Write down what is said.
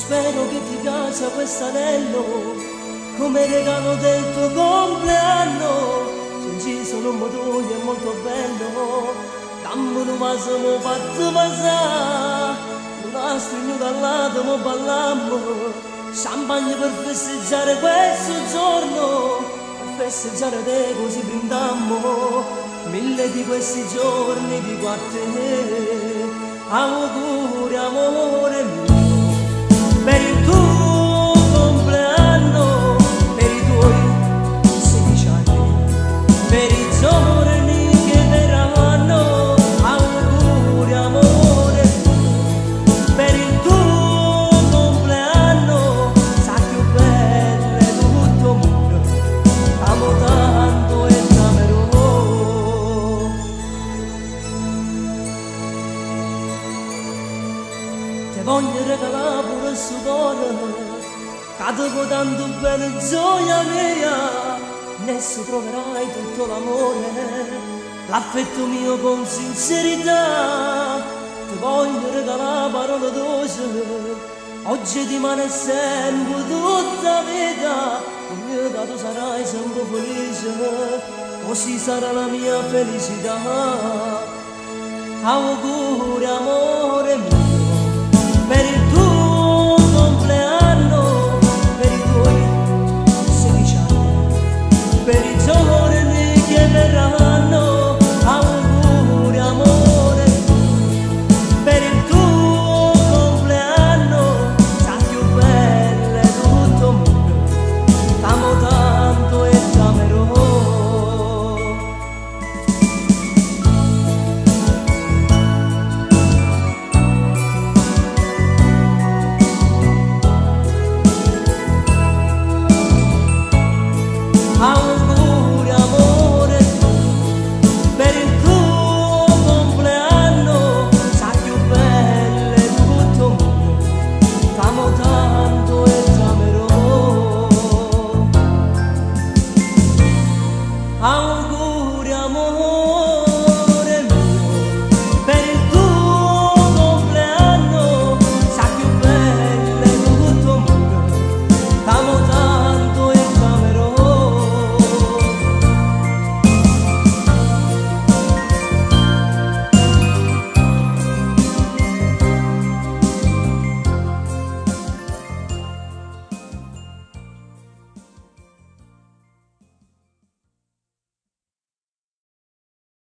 spero che ti piaccia questo anello come regalo del tuo compleanno. Ci sono un motoio è molto bello, un vaso mo fatto passare, un astro dal lato mo ballammo, champagne per festeggiare questo giorno, per festeggiare te così brindammo, mille di questi giorni di te, auguri amore mio. Ti voglio regalare pure che dopo tanto bene gioia mia, in esso troverai tutto l'amore, l'affetto mio con sincerità. Ti voglio regalare parole dolci, oggi ti mane sempre tutta vita, con mio tu sarai sempre felice, così sarà la mia felicità. Auguri amore mio. perito 好。